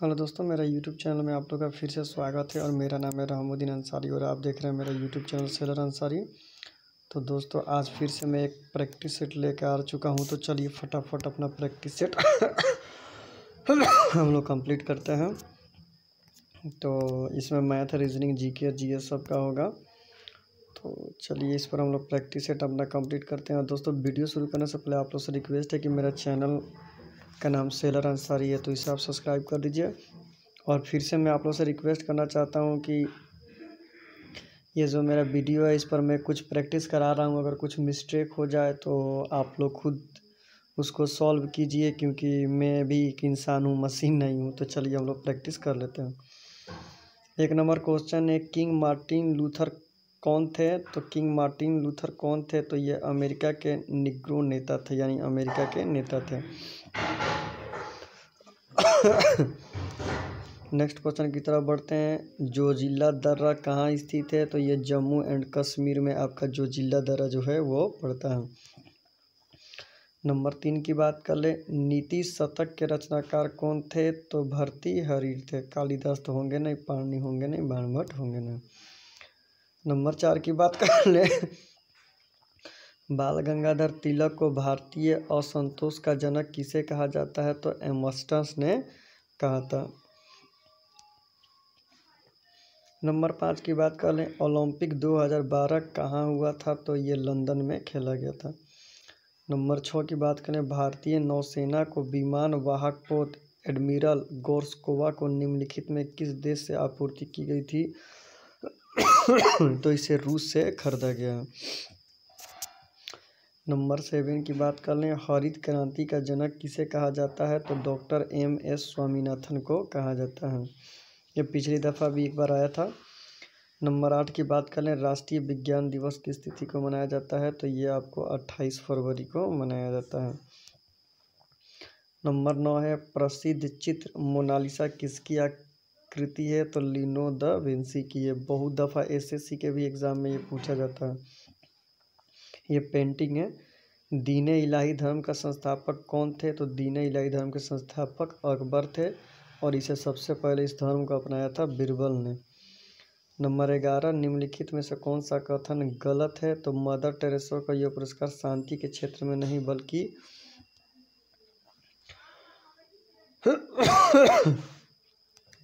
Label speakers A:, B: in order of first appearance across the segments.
A: Hello दोस्तों, मेरा YouTube channel में आप लोग का फिर से स्वागत है और मेरा नाम है रहमुद्दीन अंसारी और आप देख रहे हैं मेरा यूट्यूब चैनल सेलर अंसारी। तो दोस्तों, आज फिर से मैं एक प्रैक्टिस सेट लेकर आ चुका हूँ। तो चलिए फटाफट अपना प्रैक्टिस सेट हम लोग कंप्लीट करते हैं। तो इसमें मैथ रीजनिंग जी के जी एस सब का होगा। तो चलिए इस पर हम लोग प्रैक्टिस सेट अपना कंप्लीट करते हैं। दोस्तों, वीडियो शुरू करने से पहले आप लोग से रिक्वेस्ट है कि मेरा चैनल का नाम सेलर अंसारी है तो इसे आप सब्सक्राइब कर दीजिए। और फिर से मैं आप लोग से रिक्वेस्ट करना चाहता हूँ कि ये जो मेरा वीडियो है, इस पर मैं कुछ प्रैक्टिस करा रहा हूँ। अगर कुछ मिस्टेक हो जाए तो आप लोग खुद उसको सॉल्व कीजिए, क्योंकि मैं भी एक इंसान हूँ मशीन नहीं हूँ तो चलिए हम लोग प्रैक्टिस कर लेते हैं। एक नंबर क्वेश्चन है किंग मार्टिन लूथर कौन थे? तो किंग मार्टिन लूथर कौन थे? तो ये अमेरिका के निग्रो नेता थे, यानी अमेरिका के नेता थे। नेक्स्ट क्वेश्चन की तरफ़ बढ़ते हैं। जो जिला दर्रा कहाँ स्थित है? तो ये जम्मू एंड कश्मीर में आपका जो जिला दर्रा जो है, वो पड़ता है। नंबर तीन की बात कर ले। नीति शतक के रचनाकार कौन थे? तो भरती हरीर थे। कालिदास तो होंगे नहीं पाणी होंगे नहीं बाणभट्ट होंगे नहीं। नंबर चार की बात कर ले। बाल गंगाधर तिलक को भारतीय असंतोष का जनक किसे कहा जाता है? तो एमस्टस ने कहा था। नंबर पाँच की बात कर लें, ओलंपिक 2012 कहाँ हुआ था? तो ये लंदन में खेला गया था। नंबर छः की बात करें, भारतीय नौसेना को विमान वाहक पोत एडमिरल गोर्स्कोवा को निम्नलिखित में किस देश से आपूर्ति की गई थी? तो इसे रूस से खरीदा गया। नंबर सेवन की बात कर लें, हरित क्रांति का जनक किसे कहा जाता है? तो डॉक्टर एम एस स्वामीनाथन को कहा जाता है। ये पिछली दफ़ा भी एक बार आया था। नंबर आठ की बात कर लें, राष्ट्रीय विज्ञान दिवस किस तिथि को मनाया जाता है तो ये आपको अट्ठाईस फरवरी को मनाया जाता है। नंबर नौ है, प्रसिद्ध चित्र मोनालिसा किसकी आकृति है? तो लिनो द विंसी की। है बहुत दफ़ा एसएससी के भी एग्ज़ाम में ये पूछा जाता है। ये पेंटिंग है। दीन इलाही धर्म का संस्थापक कौन थे? तो दीन इलाही धर्म के संस्थापक अकबर थे और इसे सबसे पहले इस धर्म को अपनाया था बिरबल ने। नंबर ग्यारह, निम्नलिखित में से कौन सा कथन गलत है? तो मदर टेरेसो का यह पुरस्कार शांति के क्षेत्र में नहीं, बल्कि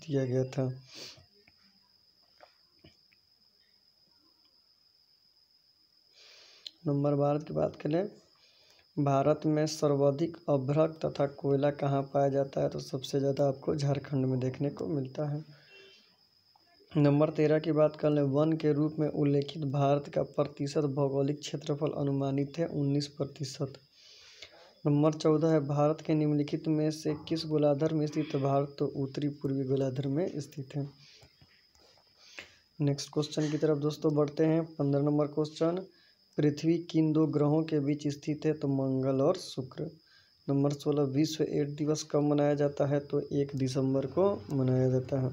A: दिया गया था। नंबर बारह की बात करें भारत में सर्वाधिक अभ्रक तथा कोयला कहाँ पाया जाता है? तो सबसे ज़्यादा आपको झारखंड में देखने को मिलता है। नंबर तेरह की बात कर लें, वन के रूप में उल्लेखित भारत का प्रतिशत भौगोलिक क्षेत्रफल अनुमानित है उन्नीस प्रतिशत। नंबर चौदह है, भारत के निम्नलिखित में से किस गोलाधर में स्थित भारत तो उत्तरी पूर्वी गोलार्ध में स्थित है। नेक्स्ट क्वेश्चन की तरफ़ दोस्तों बढ़ते हैं। पंद्रह नंबर क्वेश्चन पृथ्वी किन दो ग्रहों के बीच स्थित है? तो मंगल और शुक्र। नंबर सोलह, विश्व एड्स दिवस कब मनाया जाता है? तो एक दिसंबर को मनाया जाता है।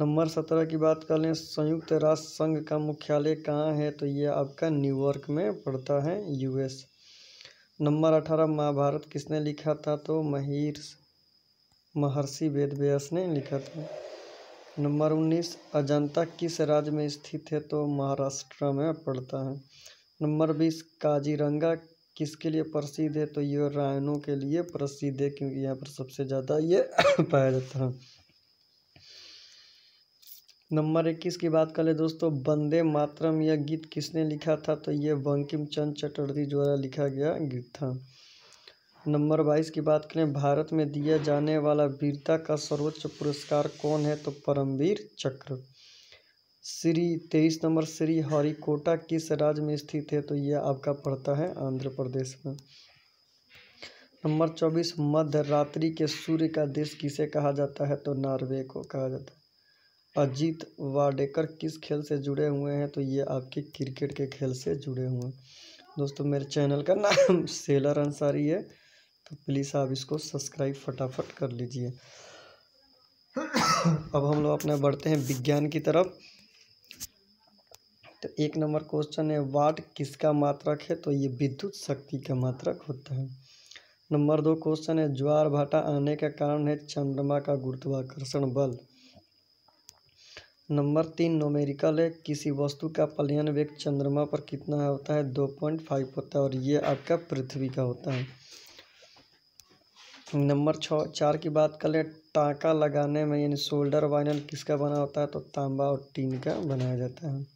A: नंबर सत्रह की बात कर लें, संयुक्त राष्ट्र संघ का मुख्यालय कहाँ है? तो ये आपका न्यूयॉर्क में पड़ता है, यूएस। नंबर अठारह, महाभारत किसने लिखा था? तो महिर, महर्षि वेद ने लिखा था। नंबर उन्नीस, अजंता किस राज्य में स्थित है? तो महाराष्ट्र में पड़ता है। नंबर बीस, काजीरंगा किसके लिए प्रसिद्ध है? तो ये रायनों के लिए प्रसिद्ध है, क्योंकि यहाँ पर सबसे ज़्यादा ये पाया जाता है। नंबर इक्कीस की बात कर ले दोस्तों, वंदे मातरम, यह गीत किसने लिखा था? तो ये बंकिम चंद चटर्जी द्वारा लिखा गया गीत था। नंबर बाईस की बात करें, भारत में दिया जाने वाला वीरता का सर्वोच्च पुरस्कार कौन है? तो परमवीर चक्र। श्री तेईस नंबर श्री हरिकोटा किस राज्य में स्थित है? तो यह आपका पड़ता है आंध्र प्रदेश में। नंबर चौबीस मध्य रात्रि के सूर्य का देश किसे कहा जाता है? तो नॉर्वे को कहा जाता है। अजीत वाडेकर किस खेल से जुड़े हुए हैं? तो ये आपके क्रिकेट के खेल से जुड़े हुए हैं। दोस्तों, मेरे चैनल का नाम सेलर अंसारी है। तो प्लीज़ आप इसको सब्सक्राइब फटाफट कर लीजिए। अब हम लोग अपना बढ़ते हैं विज्ञान की तरफ़। तो एक नंबर क्वेश्चन है, वाट किसका मात्रक है? तो ये विद्युत शक्ति का मात्रक होता है। नंबर दो क्वेश्चन है, ज्वार भाटा आने का कारण है चंद्रमा का गुरुत्वाकर्षण बल। नंबर तीन नोमेरिकल है, किसी वस्तु का पलयन वेग चंद्रमा पर कितना होता है? दो पॉइंट फाइव होता है और ये आपका पृथ्वी का होता है। नंबर छः, चार की बात कर ले, टाँका लगाने में, यानी शोल्डर वाइनल किसका बना होता है तो तांबा और टीन का बनाया जाता है।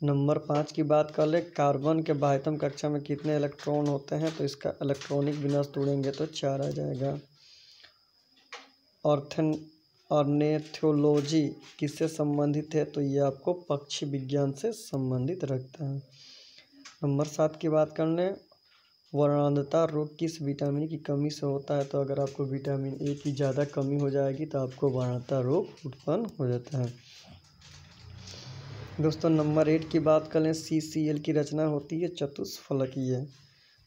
A: नंबर पाँच की बात कर ले, कार्बन के बाह्यतम कक्षा में कितने इलेक्ट्रॉन होते हैं तो इसका इलेक्ट्रॉनिक विनाश तोड़ेंगे तो चार आ जाएगा। ऑर्थन ऑर्नेथोलॉजी किससे संबंधित है तो ये आपको पक्षी विज्ञान से संबंधित रखता है। नंबर सात की बात कर लें वर्णांधता रोग किस विटामिन की कमी से होता है? तो अगर आपको विटामिन ए की ज़्यादा कमी हो जाएगी तो आपको वर्णांधता रोग उत्पन्न हो जाता है। दोस्तों, नंबर एट की बात करें सी सी एल की रचना होती है चतुष्फलकीय।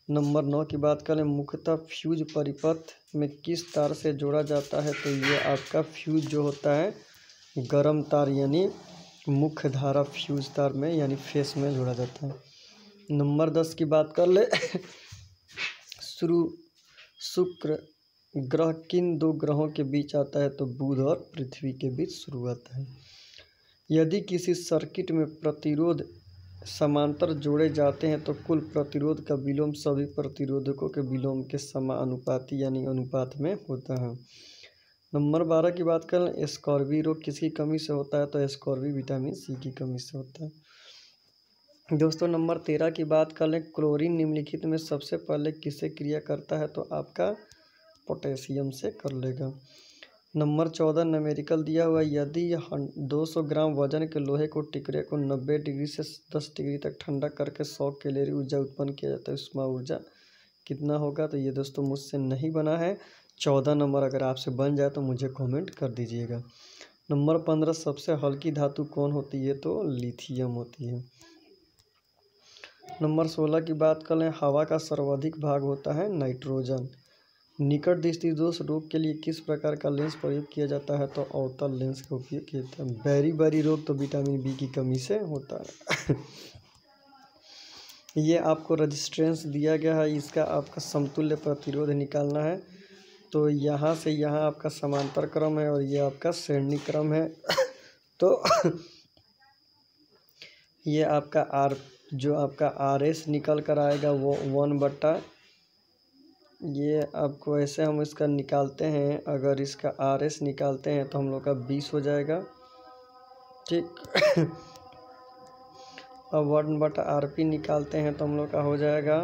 A: नंबर नौ की बात करें मुख्यतः फ्यूज परिपथ में किस तार से जोड़ा जाता है? तो ये आपका फ्यूज जो होता है, गर्म तार यानी मुख्य धारा फ्यूज तार में, यानी फेस में जोड़ा जाता है। नंबर दस की बात कर ले शुरू, शुक्र ग्रह किन दो ग्रहों के बीच आता है तो बुध और पृथ्वी के बीच शुरू आता है। यदि किसी सर्किट में प्रतिरोध समांतर जोड़े जाते हैं तो कुल प्रतिरोध का विलोम सभी प्रतिरोधकों के विलोम के समानुपाती यानी अनुपात में होता है। नंबर बारह की बात करें स्कॉर्बी रोग किसकी कमी से होता है तो स्कॉर्बी विटामिन सी की कमी से होता है। दोस्तों, नंबर तेरह की बात कर लें। क्लोरीन निम्नलिखित में सबसे पहले किससे क्रिया करता है? तो आपका पोटेशियम से कर लेगा। नंबर चौदह नमेरिकल दिया हुआ यदि दो सौ ग्राम वज़न के लोहे को टिकरे को नब्बे डिग्री से दस डिग्री तक ठंडा करके सौ कैलोरी ऊर्जा उत्पन्न किया जाता है, उसमें ऊर्जा कितना होगा? तो ये दोस्तों मुझसे नहीं बना है। चौदह नंबर अगर आपसे बन जाए तो मुझे कमेंट कर दीजिएगा। नंबर पंद्रह, सबसे हल्की धातु कौन होती है? तो लिथियम होती है। नंबर सोलह की बात कर लें, हवा का सर्वाधिक भाग होता है नाइट्रोजन। निकट दृष्टि दोष रोग के लिए किस प्रकार का लेंस प्रयोग किया जाता है? तो अवतल लेंस का उपयोग किया जाता है। बैरी बैरी रोग तो विटामिन बी की कमी से होता है। ये आपको रजिस्ट्रेंस दिया गया है, इसका आपका समतुल्य प्रतिरोध निकालना है। तो यहाँ से यहाँ आपका समांतर क्रम है और ये आपका श्रेणी क्रम है। तो ये आपका आर जो आपका आर एस निकल कर आएगा वो वन बट्टा ये आपको ऐसे हम इसका निकालते हैं। अगर इसका आर एस निकालते हैं तो हम लोग का बीस हो जाएगा। ठीक। अब वन बटा आर पी निकालते हैं तो हम लोग का हो जाएगा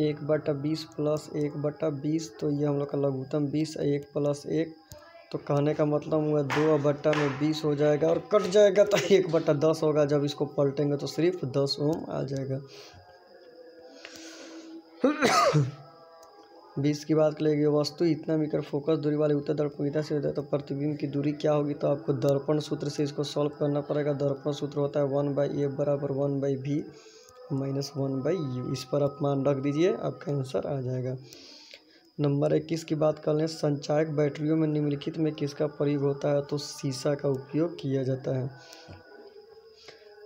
A: एक बटा बीस प्लस एक बटा बीस तो ये हम लोग का लघुत्तम बीस, एक प्लस एक तो कहने का मतलब हुआ दो बट्टा में बीस हो जाएगा और कट जाएगा तो एक बट्टा दस होगा। जब इसको पलटेंगे तो सिर्फ़ दस ओम आ जाएगा। बीस की बात करेगी, वस्तु इतना मीटर फोकस दूरी वाले उत्तर दर्पणिता से होता है तो प्रतिबिंब की दूरी क्या होगी? तो आपको दर्पण सूत्र से इसको सॉल्व करना पड़ेगा। दर्पण सूत्र होता है वन बाई ए बराबर one by B minus one by U. इस पर आप मान रख दीजिए, आपका आंसर आ जाएगा। नंबर इक्कीस की बात कर लें, संचायक बैटरियों में निम्नलिखित में किसका प्रयोग होता है? तो शीशा का उपयोग किया जाता है।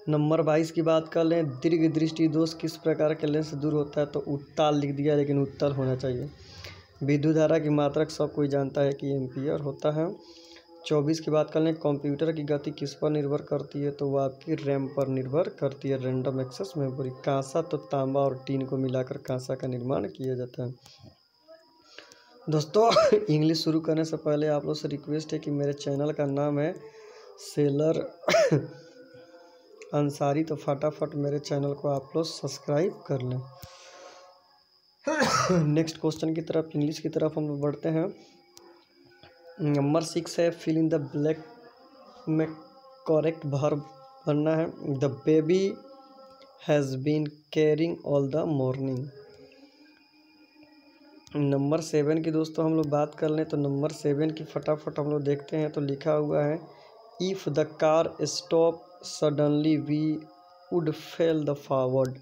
A: नंबर बाईस की बात कर लें, दीर्घ दृष्टि दोष किस प्रकार के लेंस दूर होता है? तो उत्ताल लिख दिया, लेकिन उत्तल होना चाहिए। विद्युत धारा की मात्रक सब कोई जानता है कि एम्पियर होता है। चौबीस की बात कर लें, कंप्यूटर की गति किस पर निर्भर करती है? तो वह आपकी रैम पर निर्भर करती है। रैंडम एक्सेस मेमोरी, कांसा तो तांबा और टीन को मिलाकर कांसा का निर्माण किया जाता है। दोस्तों इंग्लिश शुरू करने से पहले आप लोग से रिक्वेस्ट है कि मेरे चैनल का नाम है सेलर अंसारी तो फटाफट मेरे चैनल को आप लोग सब्सक्राइब कर लें। नेक्स्ट क्वेश्चन की तरफ़ इंग्लिश की तरफ़ हम लोग बढ़ते हैं। नंबर सिक्स है फिल इन द ब्लैक में करेक्ट भर बनना है। The baby has been caring all the morning number seven की दोस्तों हम लोग बात कर लें तो नंबर सेवन की फटाफट हम लोग देखते हैं तो लिखा हुआ है if the car stop suddenly we would fell the forward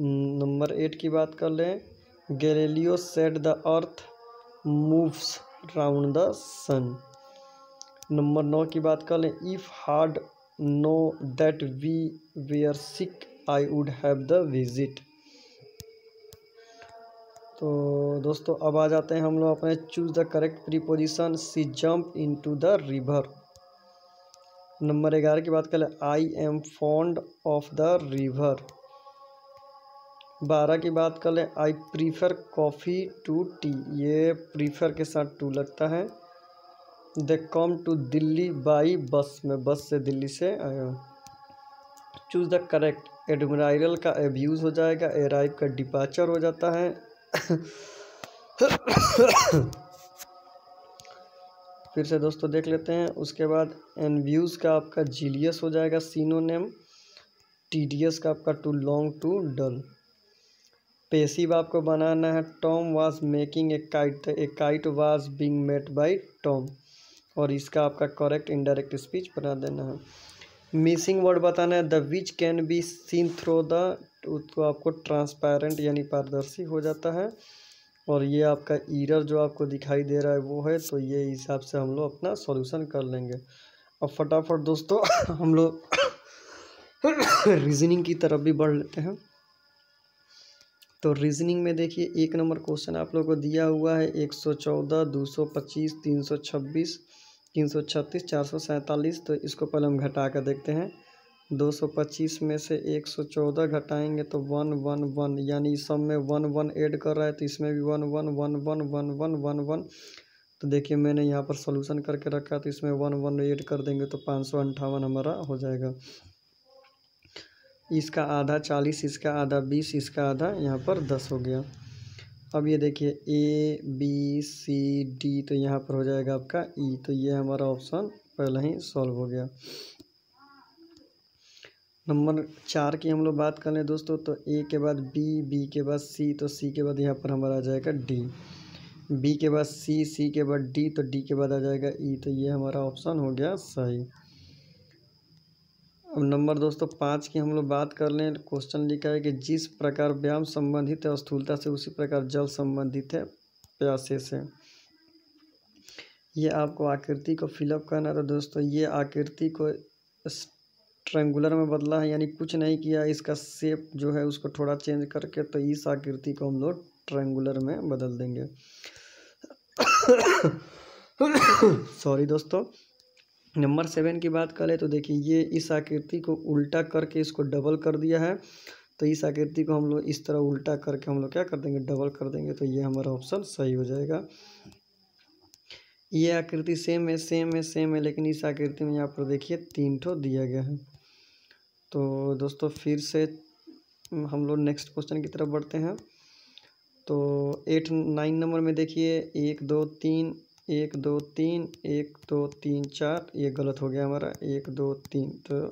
A: number eight की बात कर लें Galileo said the earth moves round the sun number नौ की बात कर लें if hard know that we we are sick I would have the visit तो दोस्तों, अब आ जाते हैं हम लोग अपने choose the correct preposition she jump into the river number ग्यारह की बात करें I am fond of the river बारह की बात करें I prefer coffee to tea ये प्रीफर के साथ टू लगता है। The come to Delhi by bus में। बस से दिल्ली से आया। चूज़ द करेक्ट एडमराइल का एब्यूज़ हो जाएगा। एराइव का डिपाचर हो जाता है। फिर से दोस्तों देख लेते हैं। उसके बाद एनव्यूज़ का आपका जीलियस हो जाएगा सीनोनेम टीडीएस का आपका to long to dull passive आपको बनाना है। Tom was making a kite a kite was being made by Tom और इसका आपका करेक्ट इनडायरेक्ट स्पीच बना देना है। मिसिंग वर्ड बताना है। The which can be seen through the तो आपको ट्रांसपेरेंट यानी पारदर्शी हो जाता है। और ये आपका ईरर जो आपको दिखाई दे रहा है, वो है तो ये हिसाब से हम लोग अपना सॉल्यूशन कर लेंगे। अब फटाफट दोस्तों, हम लोग रीजनिंग की तरफ़ भी बढ़ लेते हैं। तो रीजनिंग में देखिए, एक नंबर क्वेश्चन आप लोगों को दिया हुआ है, एक सौ चौदह, दो सौ पच्चीस, तीन सौ छब्बीस। तीन सौ छत्तीस, चार सौ सैंतालीस तो इसको पहले हम घटा कर देखते हैं। दो सौ पच्चीस में से एक सौ चौदह घटाएँगे तो वन वन वन यानी सब में वन वन ऐड कर रहा है तो इसमें भी one one one one one one one one तो देखिए मैंने यहाँ पर सोल्यूशन करके रखा तो इसमें वन वन ऐड कर देंगे तो पाँच सौ अंठावन हमारा हो जाएगा। इसका आधा चालीस, इसका आधा बीस, इसका आधा यहाँ पर दस हो गया। अब ये देखिए ए बी सी डी तो यहाँ पर हो जाएगा आपका ई e, तो ये हमारा ऑप्शन पहले ही सॉल्व हो गया। नंबर चार की हम लोग बात कर लें दोस्तों तो ए के बाद बी बी के बाद सी तो सी के बाद यहाँ पर हमारा आ जाएगा डी बी के बाद सी सी के बाद डी तो डी के बाद आ जाएगा ई e, तो ये हमारा ऑप्शन हो गया सही। अब नंबर दोस्तों, पाँच की हम लोग बात कर लें। क्वेश्चन लिखा है कि जिस प्रकार व्यायाम संबंधित है, स्थूलता से उसी प्रकार जल संबंधित है, प्यासे से। ये आपको आकृति को फिलअप करना था दोस्तों, ये आकृति को ट्रेंगुलर में बदला है, यानी कुछ नहीं किया, इसका शेप जो है उसको थोड़ा चेंज करके तो इस आकृति को हम लोग ट्रेंगुलर में बदल देंगे। सॉरी दोस्तों। नंबर सेवन की बात करें तो देखिए ये इस आकृति को उल्टा करके इसको डबल कर दिया है। तो इस आकृति को हम लोग इस तरह उल्टा करके हम लोग क्या कर देंगे? डबल कर देंगे तो ये हमारा ऑप्शन सही हो जाएगा। ये आकृति सेम है सेम है सेम है, लेकिन इस आकृति में यहाँ पर देखिए तीन ठो दिया गया है। तो दोस्तों फिर से हम लोग नेक्स्ट क्वेश्चन की तरफ़ बढ़ते हैं। तो एट नाइन नंबर में देखिए, एक, दो, तीन एक, दो, तीन, एक, दो, तीन, चार, ये गलत हो गया हमारा। एक, दो, तीन तो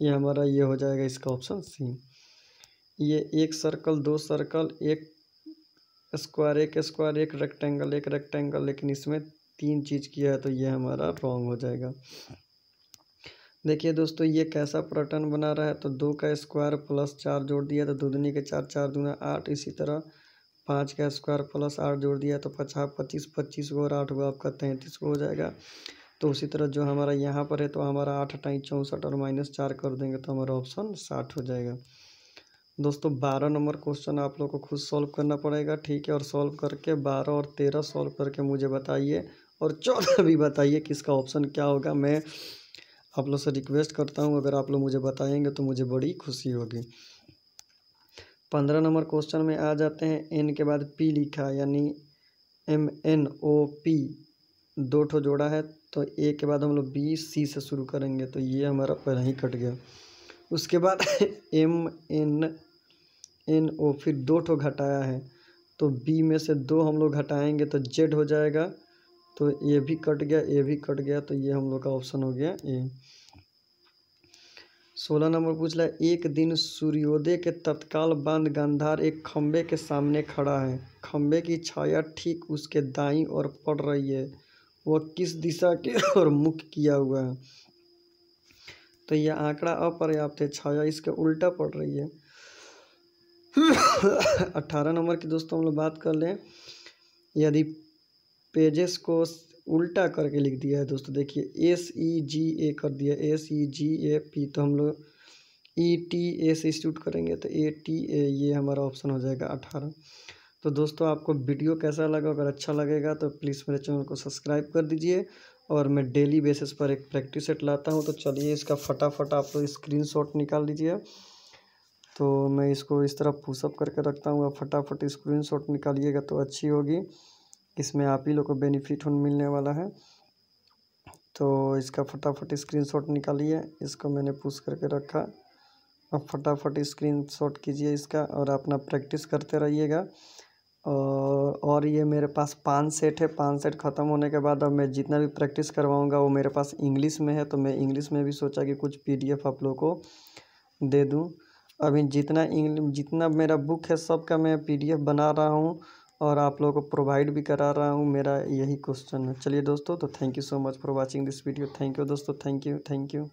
A: ये हमारा ये हो जाएगा इसका ऑप्शन सी ये एक सर्कल दो सर्कल एक स्क्वायर एक स्क्वायर एक रेक्टेंगल एक रेक्टेंगल लेकिन इसमें तीन चीज़ किया है तो ये हमारा रॉन्ग हो जाएगा। देखिए दोस्तों, ये कैसा पैटर्न बना रहा है? तो दो का स्क्वायर प्लस चार जोड़ दिया तो दो दुनी के चार चार दूना आठ, इसी तरह पाँच का स्क्वायर प्लस आठ जोड़ दिया तो पचास, पच्चीस पच्चीस को और आठ को आपका तैंतीस को हो जाएगा। तो उसी तरह जो हमारा यहाँ पर है तो हमारा आठ अठाई चौंसठ और माइनस चार कर देंगे तो हमारा ऑप्शन साठ हो जाएगा। दोस्तों, बारह नंबर क्वेश्चन आप लोग को खुद सॉल्व करना पड़ेगा, ठीक है? और सॉल्व करके बारह और तेरह सॉल्व करके मुझे बताइए और चौदह भी बताइए किसका ऑप्शन क्या होगा। मैं आप लोग से रिक्वेस्ट करता हूँ, अगर आप लोग मुझे बताएँगे तो मुझे बड़ी खुशी होगी। पंद्रह नंबर क्वेश्चन में आ जाते हैं। एन के बाद पी लिखा, यानी एम, एन, ओ, पी, दो ठो जोड़ा है। तो ए के बाद हम लोग बी, सी से शुरू करेंगे। तो ये हमारा पहले ही कट गया। उसके बाद एम, एन एन, ओ, फिर दो ठो घटाया है। तो बी में से दो हम लोग घटाएँगे तो जेड हो जाएगा। तो ये भी कट गया, ये भी कट गया तो ये हम लोग का ऑप्शन हो गया ए। सोलह नंबर पूछ रहा है एक दिन सूर्योदय के तत्काल बाद गंधार एक खंभे के सामने खड़ा है। खंभे की छाया ठीक उसके दाई ओर पड़ रही है। वह किस दिशा की ओर मुख किया हुआ है? तो यह आंकड़ा अपर्याप्त है, छाया इसके उल्टा पड़ रही है। अट्ठारह नंबर की दोस्तों, हम लोग बात कर लें। यदि पेजेस को उल्टा करके लिख दिया है दोस्तों। देखिए एस ई जी ए कर दिया। S E ji A P तो हम लोग ई टी ए से इंस्टीट्यूट करेंगे तो ए टी ए ये हमारा ऑप्शन हो जाएगा अठारह। तो दोस्तों, आपको वीडियो कैसा लगा? अगर अच्छा लगेगा तो प्लीज़ मेरे चैनल को सब्सक्राइब कर दीजिए। और मैं डेली बेसिस पर एक प्रैक्टिस सेट लाता हूँ तो चलिए इसका फटाफट आप लोग स्क्रीन निकाल लीजिए। तो मैं इसको इस तरह पुशअप करके रखता हूँ फटाफट स्क्रीन निकालिएगा तो अच्छी होगी। इसमें आप ही लोग को बेनिफिट मिलने वाला है। तो इसका फटाफट स्क्रीन शॉट निकालिए, इसको मैंने पुश करके रखा। अब फटाफट स्क्रीन शॉट कीजिए इसका और अपना प्रैक्टिस करते रहिएगा। और और ये मेरे पास पाँच सेट है। पाँच सेट ख़त्म होने के बाद अब मैं जितना भी प्रैक्टिस करवाऊँगा वो मेरे पास इंग्लिश में है। तो मैं इंग्लिश में भी सोचा कि कुछ पीडीएफ आप लोग को दे दूँ। अभी जितना इंग्लिश जितना मेरा बुक है सब का मैं पीडीएफ बना रहा हूँ। और आप लोगों को प्रोवाइड भी करा रहा हूँ मेरा यही क्वेश्चन है। चलिए दोस्तों तो thank you so much for watching this video thank you दोस्तों थैंक यू थैंक यू